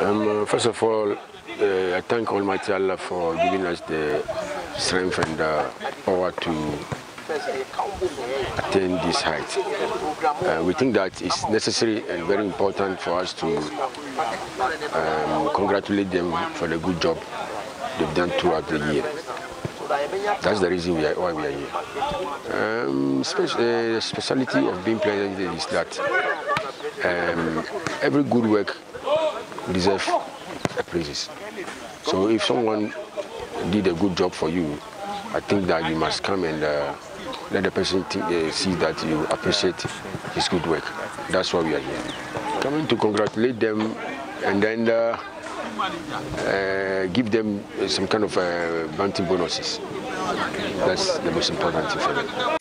Um, uh, first of all, uh, I thank Almighty Allah for giving us the strength and uh, power to attain this height. Uh, we think that it's necessary and very important for us to um, congratulate them for the good job they've done throughout the year. That's the reason we are, why we are here. Um, spe- uh, speciality of being president is that um, every good work deserves a praises. So if someone did a good job for you, I think that you must come and uh, let the person uh, see that you appreciate his good work. That's why we are here. Coming to congratulate them and then uh, uh, give them some kind of uh, bounty bonuses. That's the most important thing for them.